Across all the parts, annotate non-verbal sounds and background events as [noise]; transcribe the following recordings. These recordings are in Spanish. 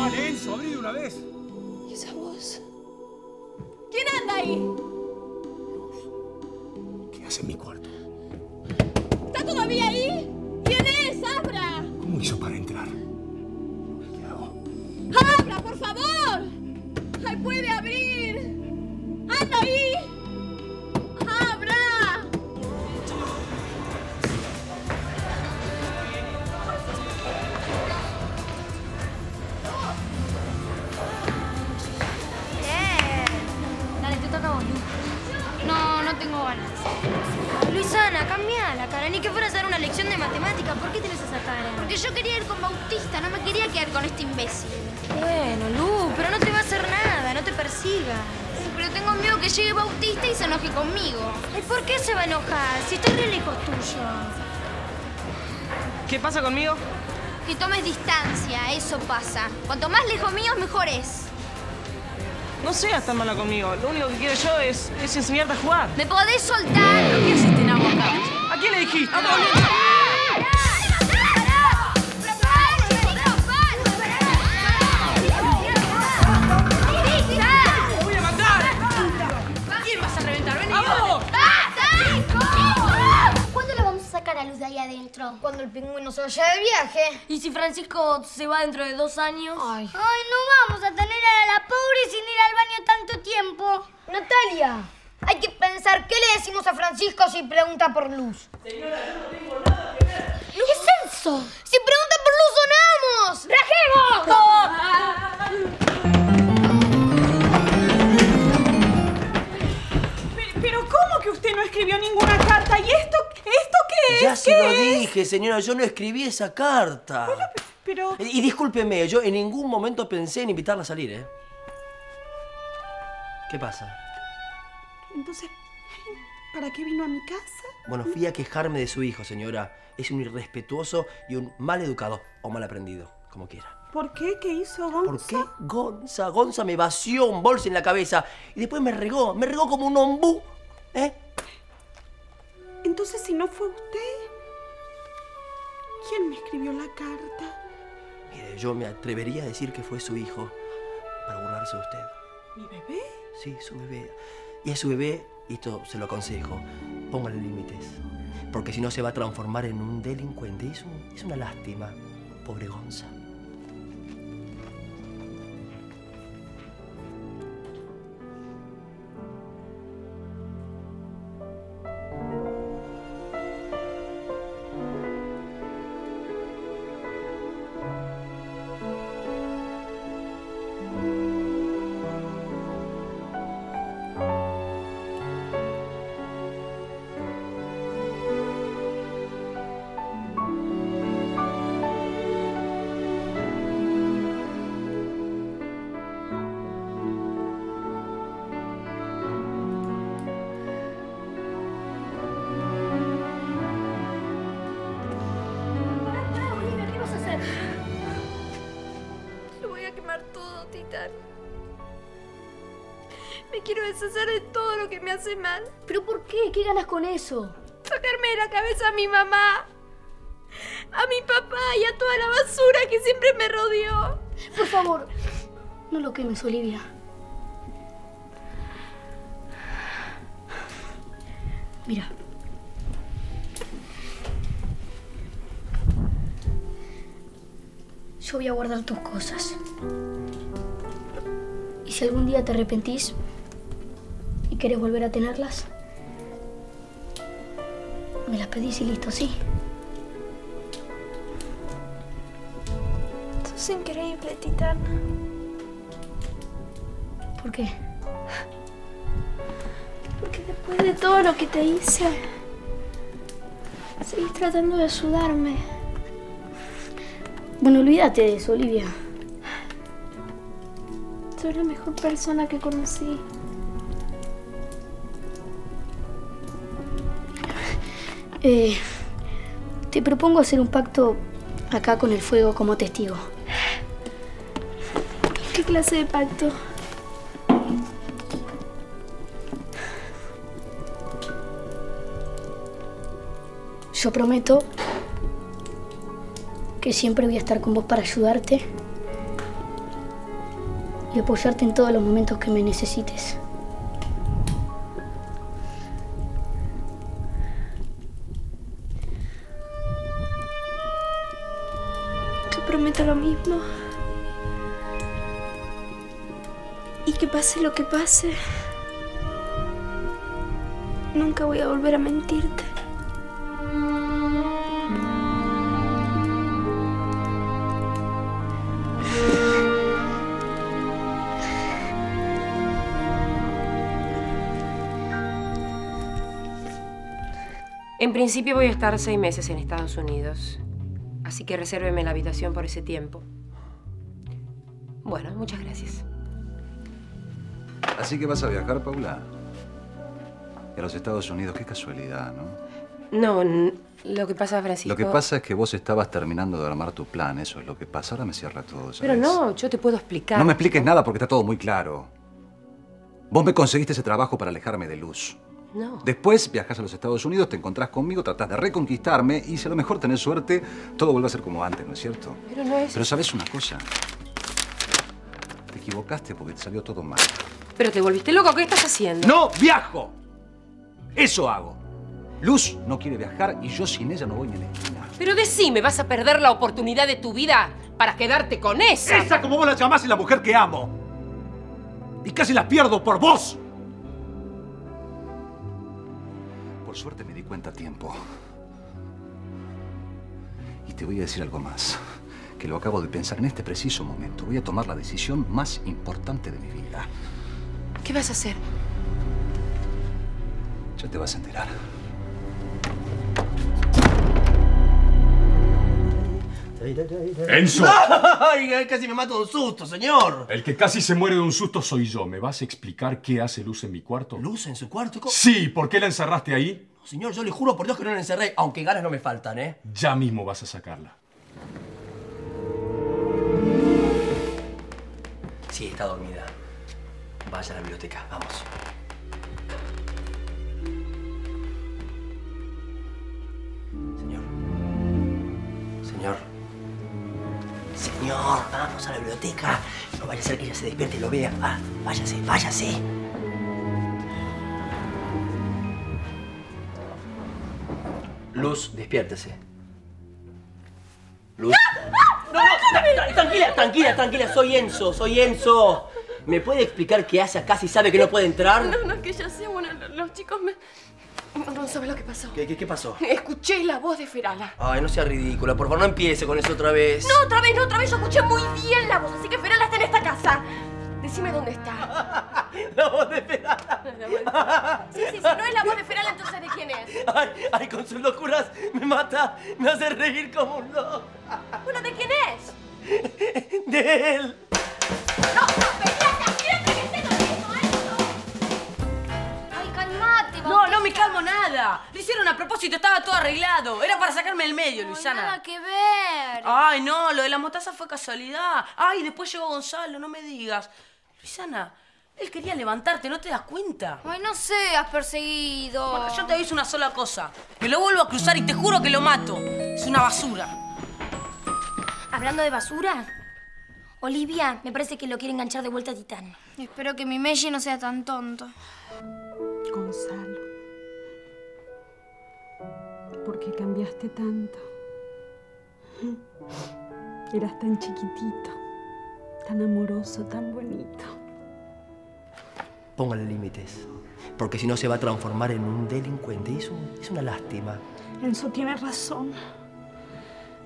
Va, Lenzo, eh, abrí de una vez. Tan mala conmigo. Lo único que quiero yo es, es enseñarte a jugar. ¿Me podés soltar? ¿Qué hiciste en agua acá? ¿A quién le dijiste? Adentro? Cuando el pingüino se vaya de viaje. ¿Y si Francisco se va dentro de dos años? Ay. no vamos a tener a la pobre sin ir al baño tanto tiempo. Natalia, hay que pensar qué le decimos a Francisco si pregunta por luz. Señora, yo no tengo nada que ver. ¿Qué es eso? Si pregunta por luz, sonamos. Pero, pero ¿cómo que usted no escribió ninguna carta? ¿Y esto, esto qué es? Ya se ¿Qué lo es? dije, señora, yo no escribí esa carta. Pero, Y, y discúlpeme, yo en ningún momento pensé en invitarla a salir, ¿eh? ¿Qué pasa? entonces, ¿para qué vino a mi casa? Bueno, fui a quejarme de su hijo, señora. Es un irrespetuoso y un mal educado o mal aprendido, como quiera. ¿Por qué? ¿Qué hizo Gonza? ¿Por qué Gonza? Gonza me vació un bolso en la cabeza y después me regó, me regó como un ombú. ¿Eh? Entonces, si no fue usted, ¿quién me escribió la carta? Mire, yo me atrevería a decir que fue su hijo para burlarse de usted. ¿Mi bebé? Sí, su bebé. Y a su bebé, y esto se lo aconsejo, póngale límites. Porque si no se va a transformar en un delincuente. Es, un- es una lástima, pobre Gonza. Me quiero deshacer de todo lo que me hace mal. ¿Pero por qué? ¿Qué ganas con eso? Sacarme de la cabeza a mi mamá, a mi papá y a toda la basura que siempre me rodeó. Por favor, no lo quemes, Olivia. Mira. Yo voy a guardar tus cosas. Y si algún día te arrepentís y querés volver a tenerlas, me las pedís y listo, ¿sí? Sos increíble, Titán. ¿Por qué? Porque después de todo lo que te hice, seguís tratando de ayudarme. Bueno, olvídate de eso, Olivia. Sos la mejor persona que conocí. Eh, te propongo hacer un pacto acá con el fuego como testigo. ¿Qué clase de pacto? Yo prometo que siempre voy a estar con vos para ayudarte y apoyarte en todos los momentos que me necesites. Te prometo lo mismo. Y que pase lo que pase, nunca voy a volver a mentirte. En principio voy a estar seis meses en Estados Unidos. Así que resérveme la habitación por ese tiempo. Bueno, muchas gracias. Así que vas a viajar, Paula. Y a los Estados Unidos, qué casualidad, ¿no? No, lo que pasa, Francisco... Lo que pasa es que vos estabas terminando de armar tu plan, eso es lo que pasa. Ahora me cierra todo, Pero no, yo te puedo explicar. No me expliques nada porque está todo muy claro. Vos me conseguiste ese trabajo para alejarme de Luz. No. Después viajas a los Estados Unidos, te encontrás conmigo, tratás de reconquistarme y si a lo mejor tenés suerte, todo vuelve a ser como antes, ¿no es cierto? Pero no es... Pero sabes una cosa. Te equivocaste porque te salió todo mal. Pero te volviste loco, ¿qué estás haciendo? ¡No viajo! Eso hago. Luz no quiere viajar y yo sin ella no voy ni a la esquina. Pero decime, ¿vas a perder la oportunidad de tu vida para quedarte con esa? Esa como vos la llamás es la mujer que amo. Y casi la pierdo por vos. Por suerte me di cuenta a tiempo. Y te voy a decir algo más. Que lo acabo de pensar en este preciso momento. Voy a tomar la decisión más importante de mi vida. ¿Qué vas a hacer? Ya te vas a enterar. ¡Enzo! [laughs] ¡Ay, casi me mato de un susto, señor! El que casi se muere de un susto soy yo. ¿Me vas a explicar qué hace Luz en mi cuarto? ¿Luz en su cuarto? ¿Cómo? Sí, ¿por qué la encerraste ahí? Señor, yo le juro por Dios que no la encerré, aunque ganas no me faltan, ¿eh? Ya mismo vas a sacarla. Sí, está dormida. Vaya a la biblioteca, vamos. Señor. Señor. Señor, vamos a la biblioteca. No vaya a ser que ella se despierte y lo vea. Va, váyase, váyase. Luz, despiértese. Luz. No, no, tra- tranquila, tranquila, tranquila. Soy Enzo, soy Enzo. ¿Me puede explicar qué hace acá si sabe que no puede entrar? No, no, que ya sé, bueno, lo- los chicos me... No sabes lo que pasó. ¿Qué, qué, qué pasó? Escuché la voz de Ferala. Ay, no sea ridícula, por favor, no empiece con eso otra vez. No, otra vez, no, otra vez. Yo escuché muy bien la voz, así que Ferala está en esta casa. Decime dónde está. [laughs] La voz de Ferala. Sí, sí, si no es la voz de Ferala, entonces ¿de quién es? Ay, ay, con sus locuras me mata, me hace reír como un loco. Bueno, ¿de quién es? De él. No, no me calmo nada. Lo hicieron a propósito, estaba todo arreglado. Era para sacarme del medio, Luisana. Nada que ver. Ay, no, lo de la mostaza fue casualidad. Ay, después llegó Gonzalo, no me digas. Luisana, él quería levantarte, ¿no te das cuenta? Ay, no seas perseguido. Bueno, yo te aviso una sola cosa. Que lo vuelvo a cruzar y te juro que lo mato. Es una basura. Hablando de basura, Olivia me parece que lo quiere enganchar de vuelta a Titán. Espero que mi Meji no sea tan tonto. Gonzalo. ¿Por qué cambiaste tanto? [laughs] Eras tan chiquitito, tan amoroso, tan bonito. Póngale límites. Porque si no se va a transformar en un delincuente. Y es, un- es una lástima. Enzo tiene razón.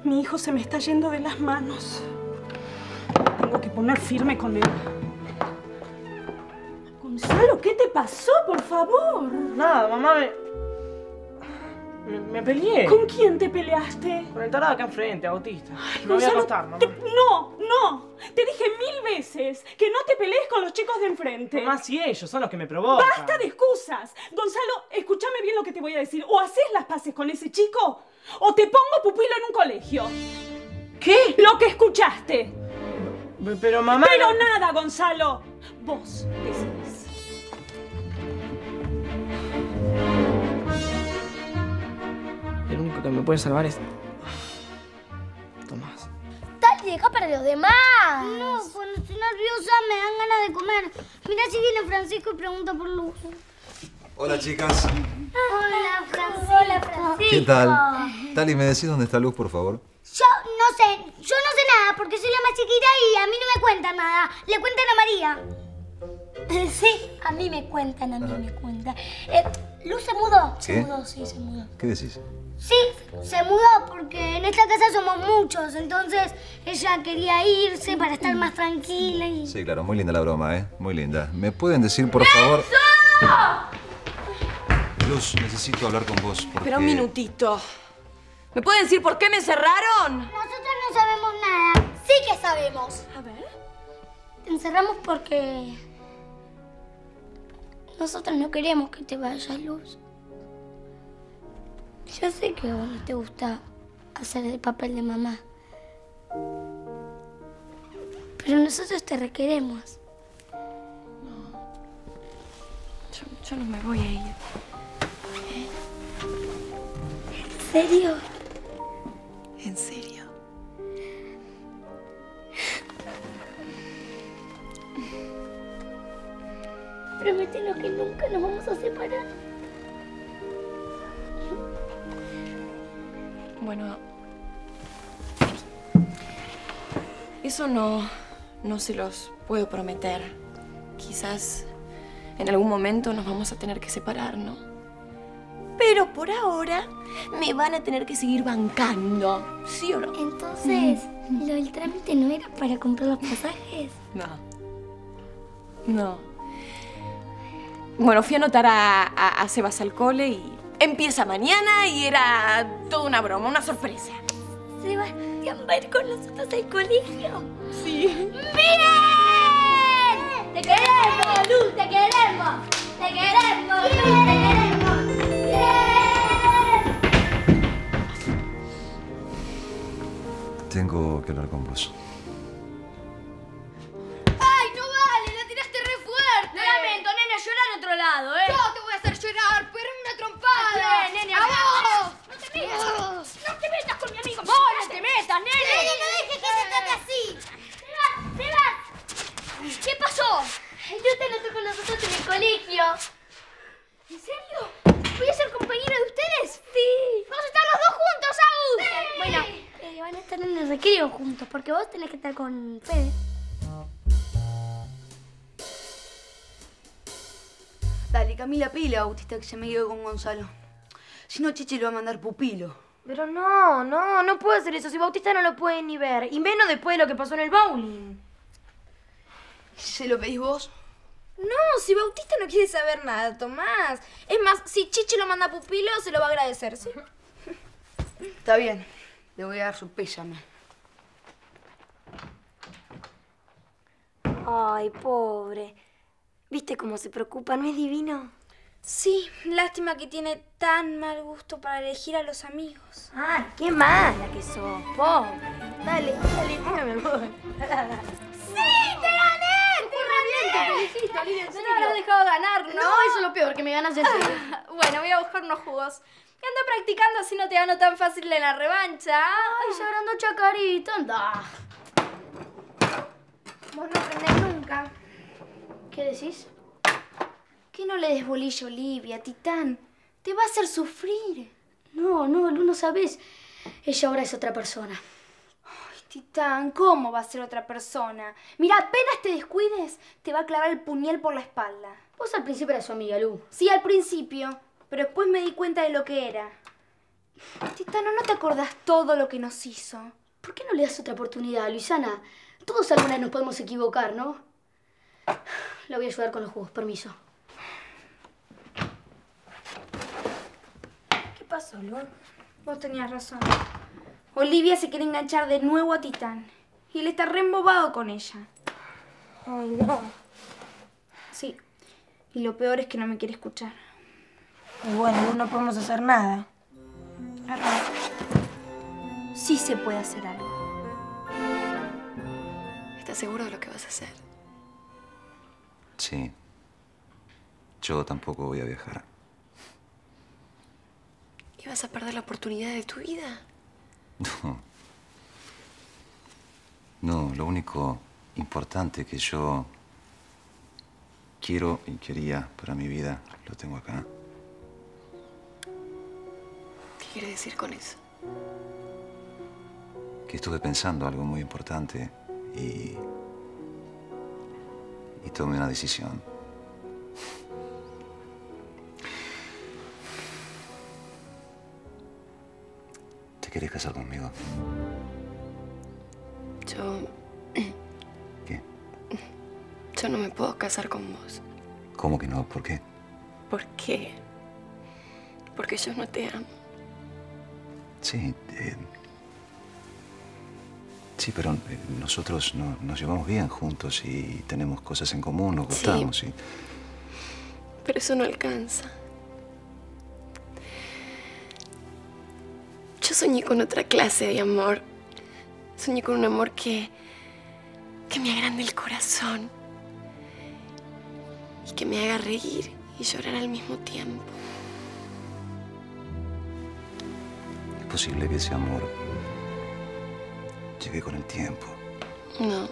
Mi hijo se me está yendo de las manos. Tengo que poner firme con él. Gonzalo, ¿qué te pasó, por favor? Nada, mamá, me... Me, me peleé. ¿Con quién te peleaste? Con el tarado acá enfrente, autista. Ay, me voy a acostar, mamá. te- No, no. Te dije mil veces que no te pelees con los chicos de enfrente. Mamá, si ellos son los que me provocan. Basta de excusas. Gonzalo, escúchame bien lo que te voy a decir. O haces las paces con ese chico o te pongo pupilo en un colegio. ¿Qué? Lo que escuchaste. Pe- Pero mamá... Pero nada, Gonzalo. Vos. Que me puede salvar es... Tomás. Dale, deja para los demás. No, cuando estoy nerviosa me dan ganas de comer. Mira si viene Francisco y pregunta por Luz. Hola, chicas. Hola, Francisco. Hola, Francisco. ¿Qué tal? Tali, ¿me decís dónde está Luz, por favor? Yo No sé, yo no sé nada porque soy la más chiquita y a mí no me cuentan nada. Le cuentan a María. [laughs] Sí, a mí me cuentan, a mí me cuentan. Eh, Luz se mudó. Se ¿Qué? mudó, sí, se mudó. ¿Qué decís? Sí, se mudó porque en esta casa somos muchos, entonces ella quería irse para estar más tranquila y... Sí, claro, muy linda la broma, ¿eh? Muy linda. ¿Me pueden decir, por favor? Luz, necesito hablar con vos porque... Espera un minutito. ¿Me pueden decir por qué me encerraron? Nosotros no sabemos nada. Sí que sabemos. A ver. Te encerramos porque... Nosotros no queremos que te vayas, Luz. Yo sé que a vos no te gusta hacer el papel de mamá. Pero nosotros te requeremos. Yo, yo no me voy a ir. ¿En serio? ¿En serio? Prométenos que nunca nos vamos a separar. Bueno. Eso no. no se los puedo prometer. Quizás en algún momento nos vamos a tener que separar, ¿no? Pero por ahora me van a tener que seguir bancando. ¿Sí o no? Entonces, lo del trámite no era para comprar los pasajes. No. No. Bueno, fui a anotar a, a, a Sebas al cole y empieza mañana y era toda una broma, una sorpresa. Sebastián va a ir con nosotros al colegio. Sí. ¡Miren! ¡Te queremos, Luz! ¡Te queremos! ¡Te queremos, Luz! ¡Te queremos! Tengo que hablar con vos. Colegio. ¿En serio? ¿Voy a ser compañera de ustedes? Sí. ¡Vamos a estar los dos juntos, Agus! Bueno, eh, van a estar en el recreo juntos, porque vos tenés que estar con Fede. Dale, Camila, pila, autista, que se me quedó con Gonzalo. Si no, Chichi lo va a mandar pupilo. Pero no, no, no puedo hacer eso. Si Bautista no lo puede ni ver. Y menos después de lo que pasó en el bowling. ¿Se lo pedís vos? No, si Bautista no quiere saber nada, Tomás. Es más, si Chichi lo manda a pupilo, se lo va a agradecer, ¿sí? Está bien. Le voy a dar su pésame. Ay, pobre. ¿Viste cómo se preocupa? ¿No es divino? Sí, lástima que tiene tan mal gusto para elegir a los amigos. Ay, qué mala que sos, pobre. Dale, dale, [laughs] mi amor. ¡Sí, te. [laughs] Te felicito, Olivia, en No me habrás dejado ganar, ¿no? No, eso es lo peor, que me ganas serio. [laughs] Bueno, voy a buscar unos jugos. Ando practicando así no te gano tan fácil en la revancha. Ay, llorando chacarito, anda. Vos no aprendés nunca. ¿Qué decís? Que no le des bolillo, Olivia, Titán. Te va a hacer sufrir. No, no, Lu, no sabes. Ella ahora es otra persona. Titán, ¿cómo va a ser otra persona? Mira, apenas te descuides, te va a clavar el puñal por la espalda. Vos al principio eras su amiga, Lu. Sí, al principio, pero después me di cuenta de lo que era. Titano, ¿no te acordás todo lo que nos hizo? ¿Por qué no le das otra oportunidad, Luisana? Todos alguna vez nos podemos equivocar, ¿no? La voy a ayudar con los jugos, permiso. ¿Qué pasó, Lu? Vos tenías razón. Olivia se quiere enganchar de nuevo a Titán. Y él está re embobado con ella. Ay, no. Sí. Y lo peor es que no me quiere escuchar. Bueno, no podemos hacer nada. Sí se puede hacer algo. ¿Estás seguro de lo que vas a hacer? Sí. Yo tampoco voy a viajar. ¿Y vas a perder la oportunidad de tu vida? No. No, lo único importante que yo quiero y quería para mi vida lo tengo acá. ¿Qué quiere decir con eso? que estuve pensando algo muy importante y... y tomé una decisión. ¿Te querés casar conmigo? Yo... [clears throat] ¿Qué? Yo no me puedo casar con vos. ¿Cómo que no? ¿Por qué? ¿Por qué? Porque yo no te amo. Sí, eh, sí, pero eh, nosotros no- nos llevamos bien juntos y tenemos cosas en común, nos Sí. gustamos. y- Pero eso no alcanza. Yo soñé con otra clase de amor. Soñé con un amor que. que me agrande el corazón. Y que me haga reír y llorar al mismo tiempo. Es posible que ese amor llegue con el tiempo. No.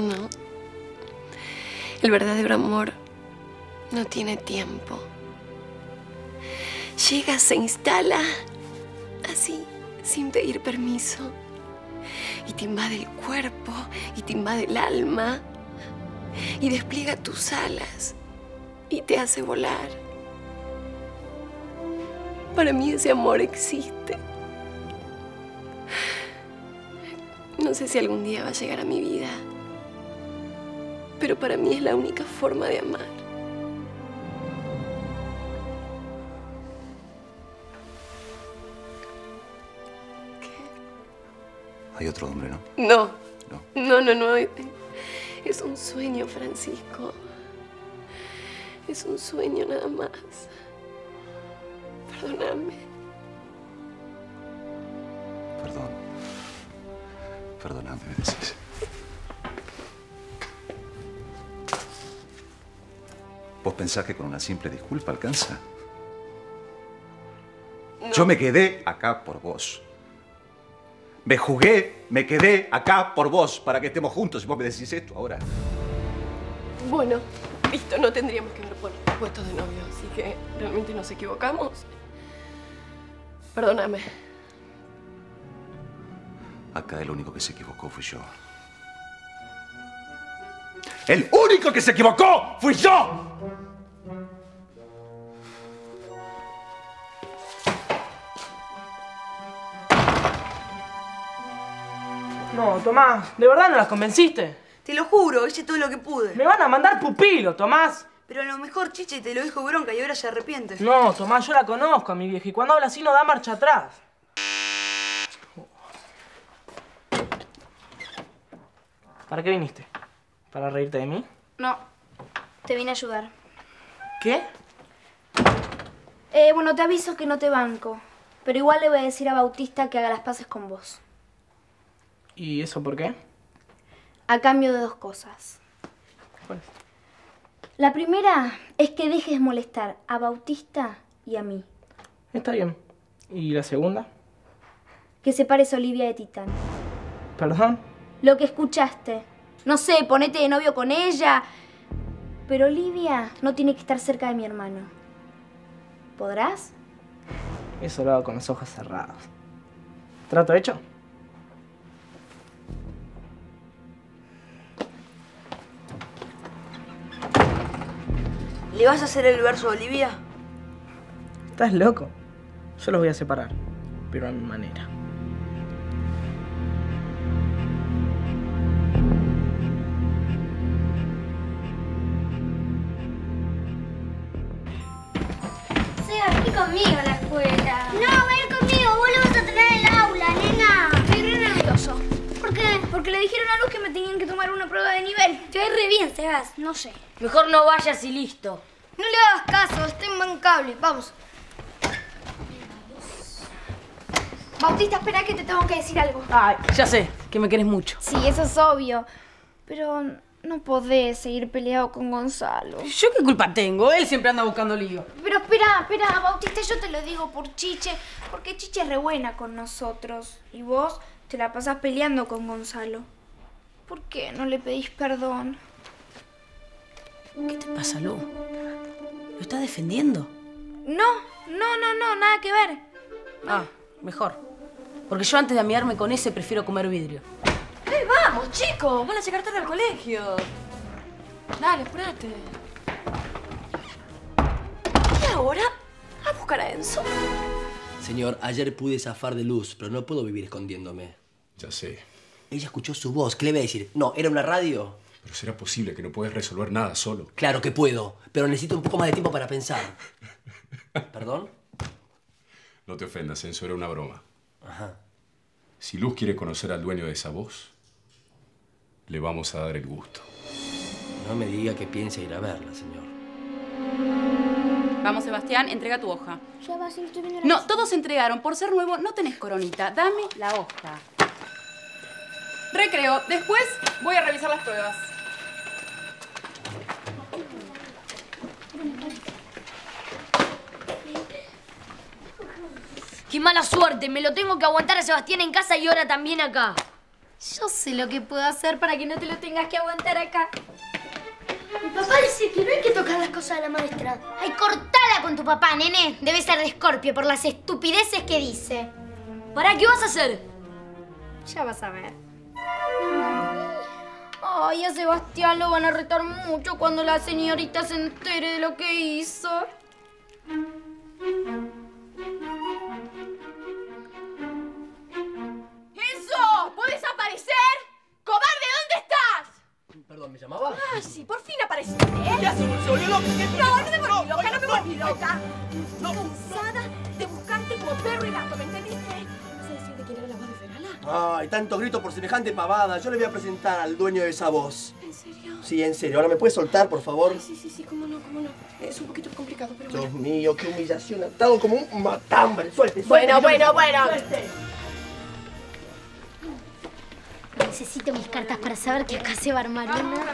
No. El verdadero amor no tiene tiempo. Llega, se instala así, sin pedir permiso. Y te invade el cuerpo y te invade el alma. Y despliega tus alas y te hace volar. Para mí ese amor existe. No sé si algún día va a llegar a mi vida, pero para mí es la única forma de amar. Hay otro hombre, ¿no? No. No, no, no. Es un sueño, Francisco. Es un sueño nada más. Perdóname. Perdón. Perdóname, me decís. ¿Vos pensás que con una simple disculpa alcanza? Yo me quedé acá por vos. Me jugué, me quedé acá por vos para que estemos juntos y vos me decís esto ahora. Bueno, listo, no tendríamos que haber puesto de novio, así que realmente nos equivocamos. Perdóname. Acá el único que se equivocó fui yo. ¡El único que se equivocó fui yo! No, Tomás, ¿de verdad no las convenciste? Te lo juro, hice todo lo que pude. Me van a mandar pupilo, Tomás. Pero a lo mejor Chiche te lo dijo bronca y ahora se arrepiente. No, Tomás, yo la conozco a mi vieja y cuando habla así no da marcha atrás. ¿Para qué viniste? ¿Para reírte de mí? No, te vine a ayudar. ¿Qué? Eh, bueno, te aviso que no te banco. Pero igual le voy a decir a Bautista que haga las paces con vos. ¿Y eso por qué? A cambio de dos cosas. ¿Cuáles? La primera es que dejes molestar a Bautista y a mí. Está bien. ¿Y la segunda? Que separes a Olivia de Titán. ¿Perdón? Lo que escuchaste. No sé, ponete de novio con ella. Pero Olivia no tiene que estar cerca de mi hermano. ¿Podrás? Eso lo hago con los ojos cerrados. ¿Trato hecho? ¿Le vas a hacer el verso a Olivia? ¿Estás loco? Yo los voy a separar, pero a mi manera. Seba, vení conmigo la Porque le dijeron a Luz que me tenían que tomar una prueba de nivel. Te ves re bien, Sebas. No sé. Mejor no vayas y listo. No le hagas caso, está imbancable. Vamos. Bautista, espera que te tengo que decir algo. Ay, ya sé, que me querés mucho. Sí, eso es obvio. Pero no podés seguir peleado con Gonzalo. ¿Yo qué culpa tengo? Él siempre anda buscando lío. Pero espera, espera, Bautista, yo te lo digo por Chiche, porque Chiche es re buena con nosotros. Y vos te la pasás peleando con Gonzalo. ¿Por qué no le pedís perdón? ¿Qué te pasa, Lu? ¿Lo estás defendiendo? No, no, no, no, nada que ver. Ah, mejor. Porque yo antes de amiarme con ese prefiero comer vidrio. ¡Eh, vamos, chicos! Van a llegar tarde al colegio. Dale, apurate. ¿Y ahora? A buscar a Enzo. Señor, ayer pude zafar de luz, pero no puedo vivir escondiéndome. Ya sé. Ella escuchó su voz. ¿Qué le voy a decir? No, ¿era una radio? Pero será posible que no puedes resolver nada solo. Claro que puedo, pero necesito un poco más de tiempo para pensar. ¿Perdón? No te ofendas, Enzo, era una broma. Ajá. Si Luz quiere conocer al dueño de esa voz, le vamos a dar el gusto. No me diga que piensa ir a verla, señor. Vamos, Sebastián, entrega tu hoja. Ya va, si estoy viendo la No, todos entregaron. Por ser nuevo, no tenés coronita. Dame la hoja. Recreo. Después voy a revisar las pruebas. ¡Qué mala suerte! Me lo tengo que aguantar a Sebastián en casa y ahora también acá. Yo sé lo que puedo hacer para que no te lo tengas que aguantar acá. Mi papá dice que no hay que tocar las cosas de la maestra. Ay, cortala con tu papá, nene. Debe ser de Escorpio por las estupideces que dice. ¿Para qué vas a hacer? Ya vas a ver. Ay, a Sebastián lo van a retar mucho cuando la señorita se entere de lo que hizo. ¡Enzo! ¿Puedes aparecer? ¡Cobarde, ¿dónde estás? Perdón, ¿me llamaba? Ah, sí, por fin apareciste, ¿eh? Ya se, loca, no no, cansada de buscarte como perro y gato, ¿me entendiste? ¿Vas a decir de quién era la voz de Ferala? Ay, tanto grito por semejante pavada. Yo le voy a presentar al dueño de esa voz. ¿En serio? Sí, en serio. Ahora, ¿me puedes soltar, por favor? Ay, sí, sí, sí, cómo no, cómo no. Es un poquito complicado, pero Dios bueno. mío, qué humillación. Ha estado como un matambre. Suelte, suelte. Bueno, bueno, bueno. Suelte. Necesito mis cartas para saber que acá se va a armar una.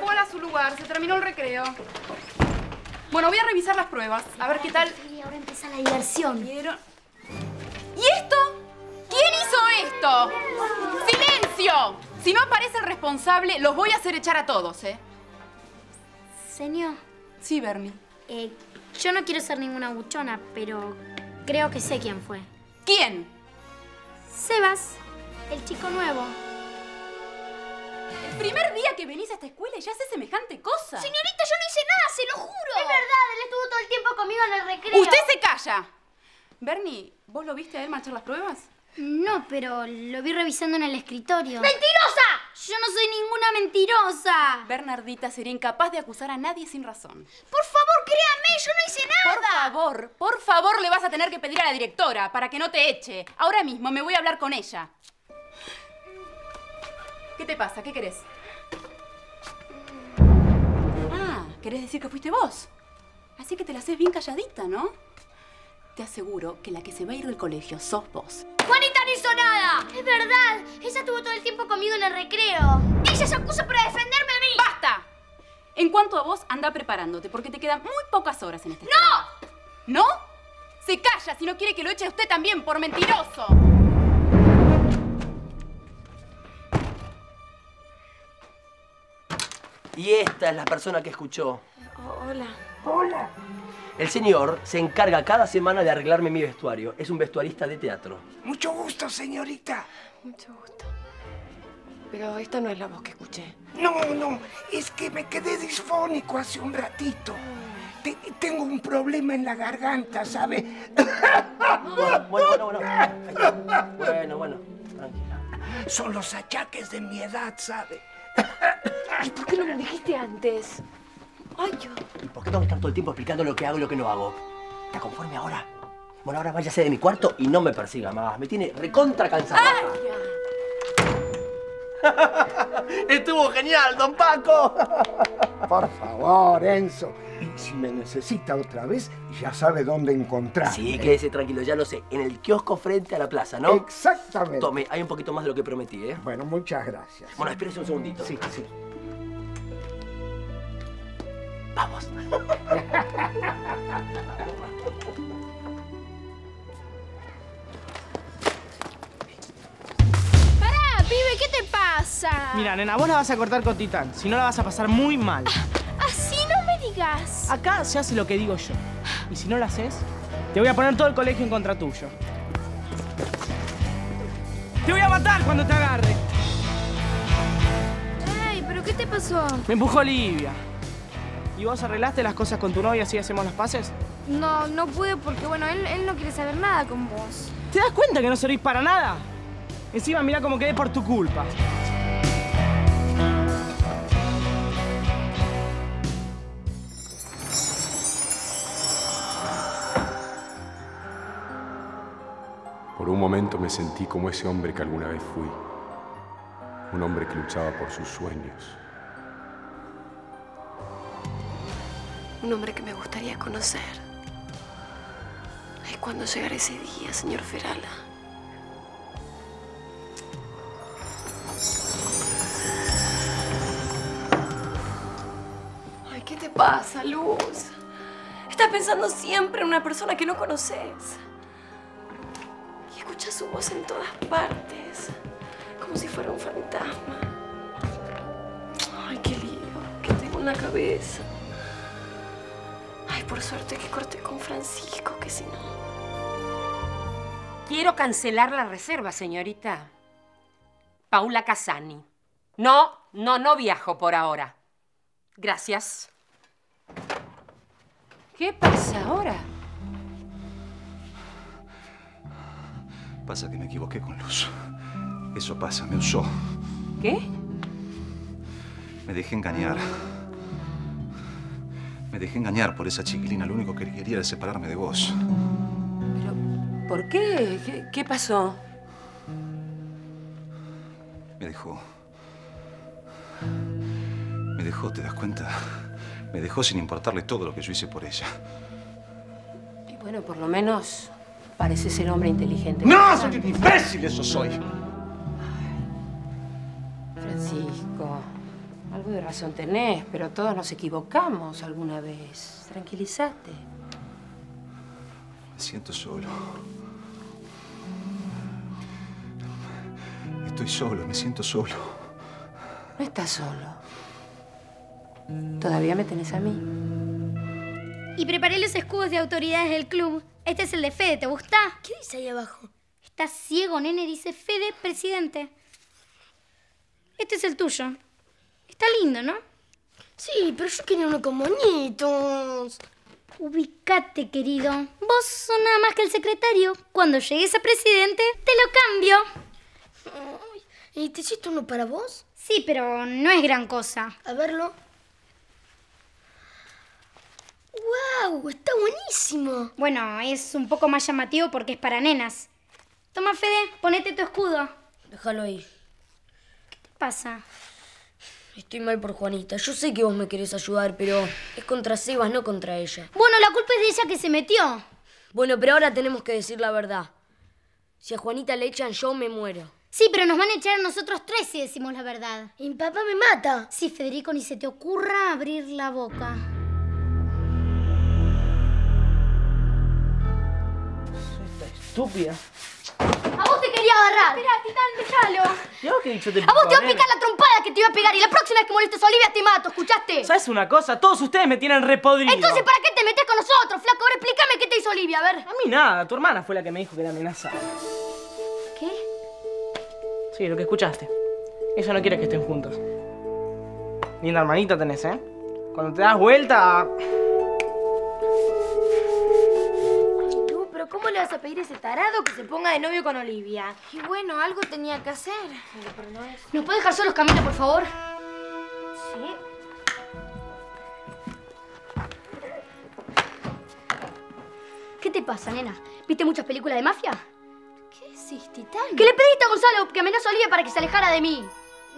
Cual a su lugar. Se terminó el recreo. Bueno, voy a revisar las pruebas. A ver qué tal. Y ahora empieza la diversión. ¿Vieron? ¿Y esto? ¿Quién hizo esto? ¡Silencio! Si no aparece el responsable, los voy a hacer echar a todos, ¿eh? Señor, Sí, Bernie. eh, yo no quiero ser ninguna buchona, pero creo que sé quién fue. ¿Quién? Sebas, el chico nuevo. El primer día que venís a esta escuela y ya haces semejante cosa. Señorita, yo no hice nada, se lo juro. Es verdad, él estuvo todo el tiempo conmigo en el recreo. ¡Usted se calla! Bernie, ¿vos lo viste a él marchar las pruebas? No, pero lo vi revisando en el escritorio. ¡Mentirosa! Yo no soy ninguna mentirosa. Bernardita sería incapaz de acusar a nadie sin razón. Por favor, créame, yo no hice Por favor, por favor, le vas a tener que pedir a la directora para que no te eche. Ahora mismo me voy a hablar con ella. ¿Qué te pasa? ¿Qué querés? Ah, ¿querés decir que fuiste vos? Así que te la haces bien calladita, ¿no? Te aseguro que la que se va a ir del colegio sos vos. Juanita no hizo nada. Es verdad, ella estuvo todo el tiempo conmigo en el recreo. Ella se acusa para defenderme a mí. ¡Basta! En cuanto a vos, anda preparándote, porque te quedan muy pocas horas en esta ¡No! ¿No? Se calla si no quiere que lo eche a usted también por mentiroso. Y esta es la persona que escuchó. Hola. Hola. El señor se encarga cada semana de arreglarme mi vestuario. Es un vestuarista de teatro. Mucho gusto, señorita. Mucho gusto. Pero esta no es la voz que escuché. No, no, es que me quedé disfónico hace un ratito. Te- tengo un problema en la garganta, ¿sabe? Bueno, bueno, bueno. Está. Bueno, bueno. Tranquila. Son los achaques de mi edad, ¿sabe? ¿Y por qué no me dijiste antes? Ay, yo. ¿Y por qué tengo que estar todo el tiempo explicando lo que hago y lo que no hago? ¿Está conforme ahora? Bueno, ahora váyase de mi cuarto y no me persiga más. Me tiene recontra cansada. [laughs] ¡Estuvo genial, don Paco! [laughs] Por favor, Enzo. Y si me necesita otra vez, ya sabe dónde encontrar. Sí, quédese tranquilo, ya lo sé. En el kiosco frente a la plaza, ¿no? Exactamente. Tome, hay un poquito más de lo que prometí, ¿eh? Bueno, muchas gracias. Bueno, espérese un segundito. Sí, sí. Vamos. Pará, pibe, ¿qué te pasa? Mira, nena, vos la vas a cortar con Titán. Si no, la vas a pasar muy mal. Así no me digas. Acá se hace lo que digo yo. Y si no lo haces, te voy a poner todo el colegio en contra tuyo. Te voy a matar cuando te agarre. Ey, ¿pero qué te pasó? Me empujó Olivia. ¿Y vos arreglaste las cosas con tu novia así hacemos las paces? No, no pude porque, bueno, él, él no quiere saber nada con vos. ¿Te das cuenta que no servís para nada? Encima mira cómo quedé por tu culpa. Por un momento me sentí como ese hombre que alguna vez fui. Un hombre que luchaba por sus sueños. Un hombre que me gustaría conocer. Ay, ¿cuándo llegará ese día, señor Ferala? Ay, ¿qué te pasa, Luz? Estás pensando siempre en una persona que no conoces. Y escuchas su voz en todas partes, como si fuera un fantasma. Ay, qué lío que tengo en la cabeza. Ay, por suerte que corté con Francisco, que si no... Quiero cancelar la reserva, señorita. Paula Casani. No, no, no viajo por ahora. Gracias. ¿Qué pasa ahora? Pasa que me equivoqué con Luz. Eso pasa, me usó. ¿Qué? Me dejé engañar. Me dejé engañar por esa chiquilina. Lo único que quería era separarme de vos. ¿Por qué? ¿Qué, qué pasó? Me dejó. Me dejó, ¿te das cuenta? Me dejó sin importarle todo lo que yo hice por ella. Y bueno, por lo menos parece ser hombre inteligente. ¡No! ¡Soy un imbécil! Eso soy. Algo de razón tenés, pero todos nos equivocamos alguna vez. Tranquilízate. Me siento solo. Estoy solo, me siento solo. No estás solo. Todavía me tenés a mí. Y preparé los escudos de autoridades del club. Este es el de Fede, ¿te gusta? ¿Qué dice ahí abajo? Está ciego, nene, dice Fede, presidente. Este es el tuyo. Está lindo, ¿no? Sí, pero yo quería uno con moñitos. Ubicate, querido. Vos sos nada más que el secretario. Cuando llegues a presidente, te lo cambio. ¿Y te hiciste uno para vos? Sí, pero no es gran cosa. A verlo. ¡Wow! Está buenísimo. Bueno, es un poco más llamativo porque es para nenas. Toma, Fede, ponete tu escudo. Déjalo ahí. ¿Qué te pasa? Estoy mal por Juanita. Yo sé que vos me querés ayudar, pero es contra Sebas, no contra ella. Bueno, la culpa es de ella que se metió. Bueno, pero ahora tenemos que decir la verdad. Si a Juanita le echan, yo me muero. Sí, pero nos van a echar a nosotros tres si decimos la verdad. Y mi papá me mata. Sí, Federico, ni se te ocurra abrir la boca. Estúpida. A vos te quería agarrar. Espera, Titán, déjalo. ¿Y a vos qué he dicho te A vos te iba a picar la trompada que te iba a pegar y la próxima vez que molestes a Olivia te mato, ¿escuchaste? ¿Sabes una cosa? Todos ustedes me tienen repodrido. Entonces, ¿para qué te metes con nosotros, flaco? Ahora explícame qué te hizo Olivia, a ver. A mí nada, tu hermana fue la que me dijo que era amenaza. ¿Qué? Sí, lo que escuchaste. Ella no quiere que estén juntos. Linda hermanita tenés, ¿eh? Cuando te das vuelta... vas a pedir a ese tarado que se ponga de novio con Olivia? Y bueno, algo tenía que hacer. Pero no es... ¿Nos puede dejar solos camino, por favor? Sí. ¿Qué te pasa, nena? ¿Viste muchas películas de mafia? ¿Qué decís, Titán? ¿Qué le pediste a Gonzalo que amenazó a Olivia para que se alejara de mí?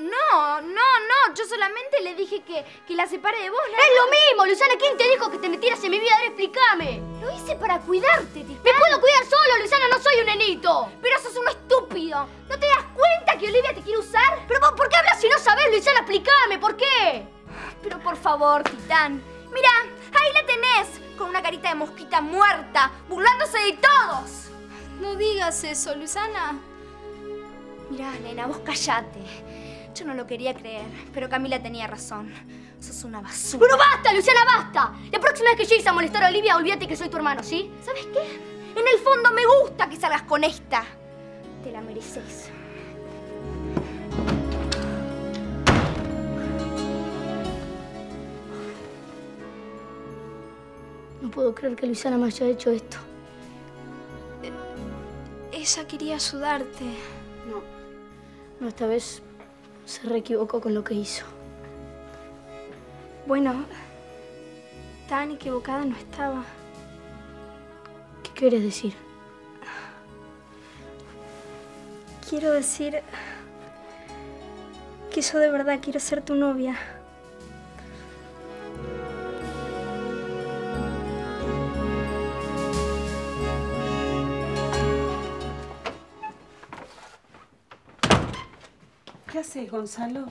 No, no, no. Yo solamente le dije que, que la separe de vos. nada Es lo mismo, Luciana. ¿Quién te dijo que te metieras en mi vida? A ver, explícame. Lo hice para cuidarte, Titán. Me puedo cuidar solo, Luciana. No soy un nenito. Pero sos un estúpido. ¿No te das cuenta que Olivia te quiere usar? Pero ¿por qué hablas si no sabes, Luciana? Explícame, ¿por qué? Pero por favor, Titán. Mira, ahí la tenés, con una carita de mosquita muerta, burlándose de todos. No digas eso, Luciana. Mira, nena, vos callate. Yo no lo quería creer, pero Camila tenía razón. Sos una basura. ¡Pero basta, Luciana, basta! La próxima vez que llegues a molestar a Olivia, olvídate que soy tu hermano, ¿sí? ¿Sabes qué? En el fondo me gusta que salgas con esta. Te la mereces. No puedo creer que Luciana me haya hecho esto. Eh, ella quería ayudarte. No. No, esta vez se reequivocó con lo que hizo. Bueno, tan equivocada no estaba. ¿Qué quieres decir? Quiero decir que yo de verdad quiero ser tu novia. ¿Qué haces, Gonzalo?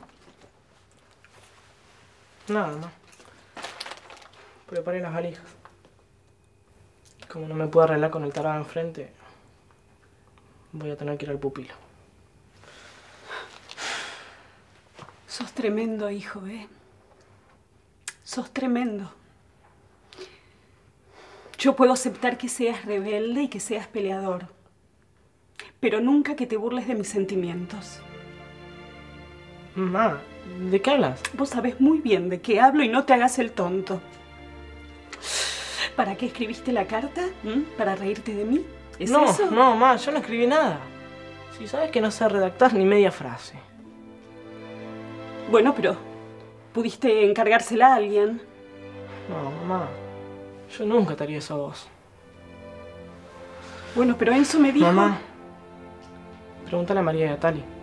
Nada, más. Preparé las valijas. Como no me puedo arreglar con el tarado enfrente, voy a tener que ir al pupilo. Sos tremendo, hijo, ¿eh? Sos tremendo. Yo puedo aceptar que seas rebelde y que seas peleador, pero nunca que te burles de mis sentimientos. Mamá, ¿de qué hablas? Vos sabés muy bien de qué hablo y no te hagas el tonto. ¿Para qué escribiste la carta? ¿Mm? ¿Para reírte de mí? ¿Es no, eso? no, mamá, yo no escribí nada. Si sabes que no sé redactar ni media frase. Bueno, pero pudiste encargársela a alguien. No, mamá. Yo nunca te haría eso a vos. Bueno, pero Enzo me dijo... Mamá, pregúntale a María y a Tali.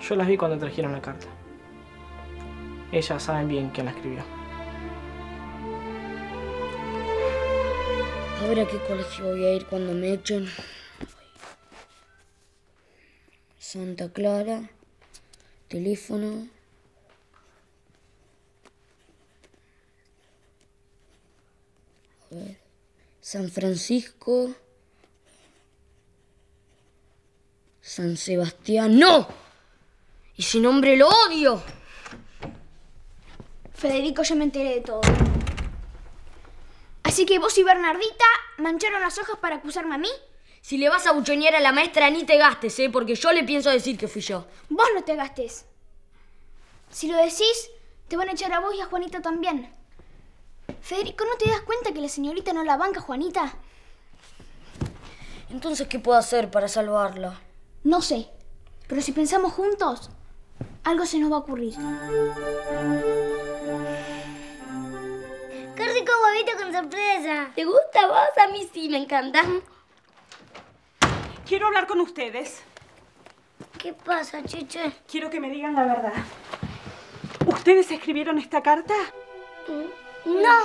Yo las vi cuando trajeron la carta. Ellas saben bien quién la escribió. A ver a qué colegio voy a ir cuando me echen. Santa Clara. Teléfono. A ver. San Francisco. San Sebastián. ¡No! Y ese nombre lo odio. Federico, ya me enteré de todo. Así que vos y Bernardita mancharon las hojas para acusarme a mí. Si le vas a buchonear a la maestra, ni te gastes, ¿eh? Porque yo le pienso decir que fui yo. Vos no te gastes. Si lo decís, te van a echar a vos y a Juanita también. Federico, ¿no te das cuenta que la señorita no la banca, Juanita? Entonces, ¿qué puedo hacer para salvarla? No sé. Pero si pensamos juntos, algo se nos va a ocurrir. ¡Qué rico huevito con sorpresa! ¿Te gusta vos? A mí sí, me encanta. Quiero hablar con ustedes. ¿Qué pasa, Chiche? Quiero que me digan la verdad. ¿Ustedes escribieron esta carta? No.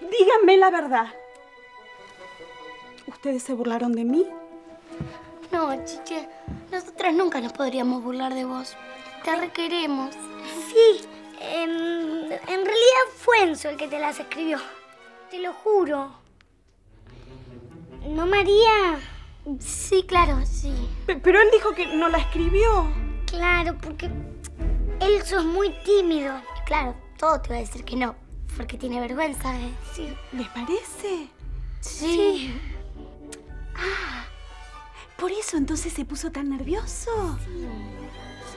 Díganme la verdad. ¿Ustedes se burlaron de mí? No, Chiche. Nosotras nunca nos podríamos burlar de vos. Te requeremos. Sí. En, en realidad fue Enzo el que te las escribió. Te lo juro. ¿No, María? Sí, claro, sí. Pe- Pero él dijo que no la escribió. Claro, porque él sos muy tímido. Claro, todo te va a decir que no, porque tiene vergüenza de decir. ¿Les parece? Sí. Ah, ¿por eso entonces se puso tan nervioso?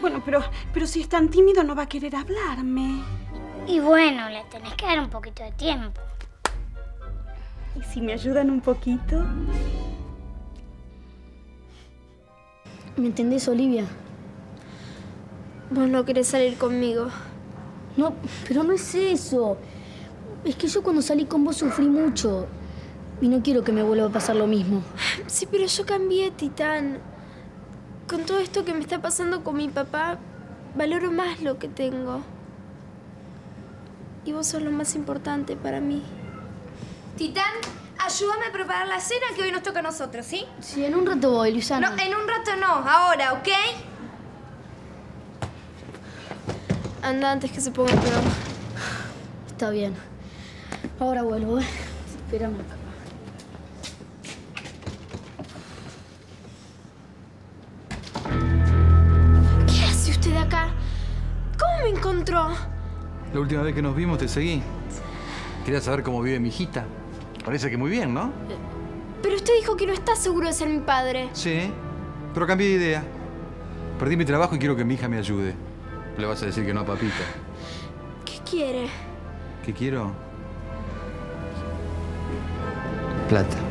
Bueno, pero, pero si es tan tímido no va a querer hablarme. Y bueno, le tenés que dar un poquito de tiempo. ¿Y si me ayudan un poquito? ¿Me entendés, Olivia? Vos no querés salir conmigo. No, pero no es eso. Es que yo cuando salí con vos sufrí mucho. Y no quiero que me vuelva a pasar lo mismo. Sí, pero yo cambié, Titán. Con todo esto que me está pasando con mi papá, valoro más lo que tengo. Y vos sos lo más importante para mí. Titán, ayúdame a preparar la cena que hoy nos toca a nosotros, ¿sí? Sí, en un rato voy, Luisana. No, en un rato no, ahora, ¿ok? Anda antes que se ponga peor. Está bien. Ahora vuelvo, ¿eh? Espérame acá. La última vez que nos vimos te seguí. Quería saber cómo vive mi hijita. Parece que muy bien, ¿no? Pero usted dijo que no está seguro de ser mi padre. Sí, pero cambié de idea. Perdí mi trabajo y quiero que mi hija me ayude. Le vas a decir que no a papita. ¿Qué quiere? ¿Qué quiero? Plata.